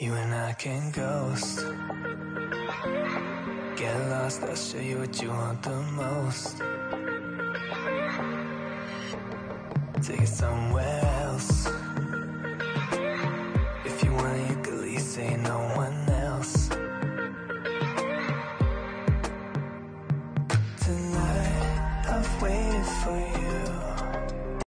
You and I can ghost. Get lost, I'll show you what you want the most. Take it somewhere else. If you want, you could leave, say no one else. Tonight, I've waited for you.